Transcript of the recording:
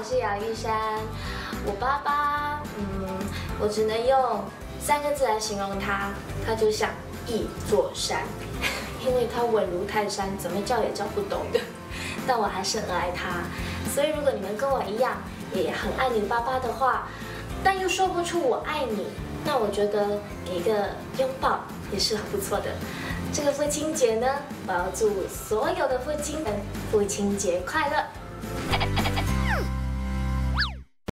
我是姚玉山。我爸爸，嗯，我只能用三个字来形容他，他就像一座山，因为他稳如泰山，怎么叫也叫不动的。但我还是很爱他，所以如果你们跟我一样，也很爱你爸爸的话，但又说不出我爱你，那我觉得给一个拥抱也是很不错的。这个父亲节呢，我要祝所有的父亲们父亲节快乐。